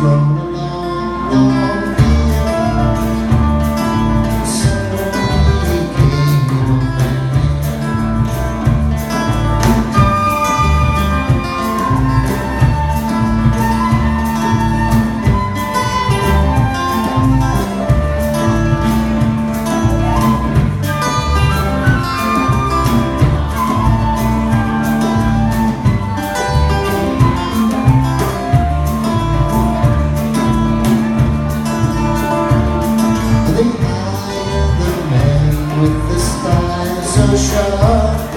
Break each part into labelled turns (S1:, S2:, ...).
S1: from the long. so sharp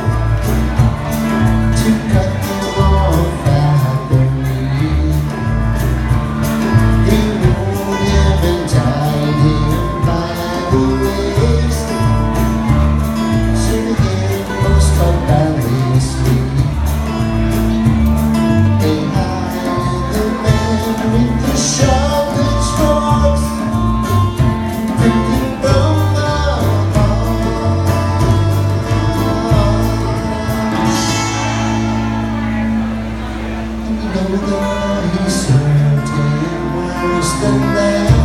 S1: to cut them off at the knee. They rolled him and him by the waist to him most. They hide the man with the shark. the night, certain where's there.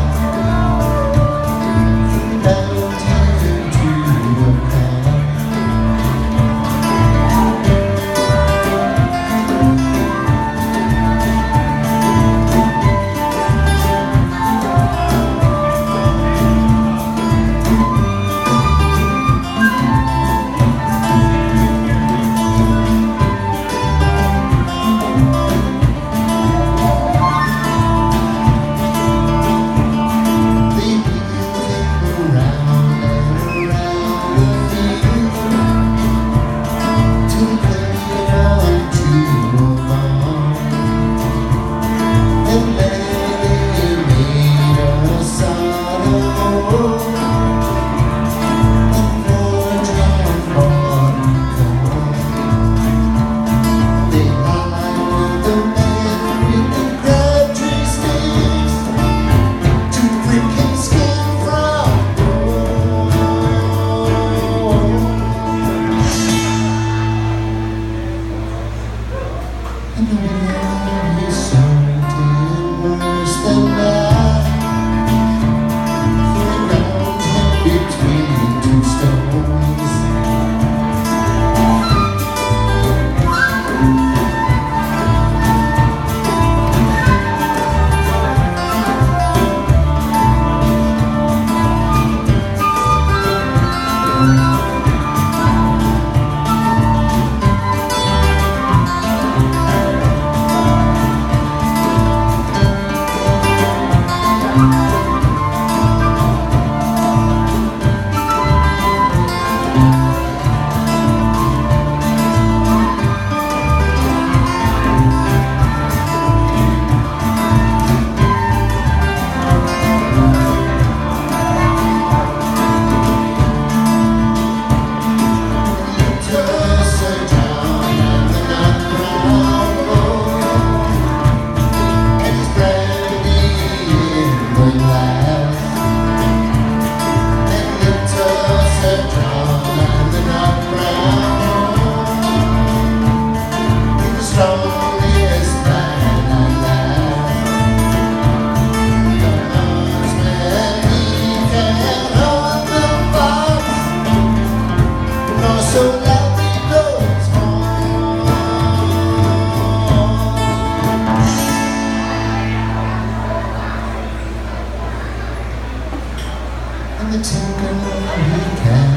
S1: Amen. the token of the cat.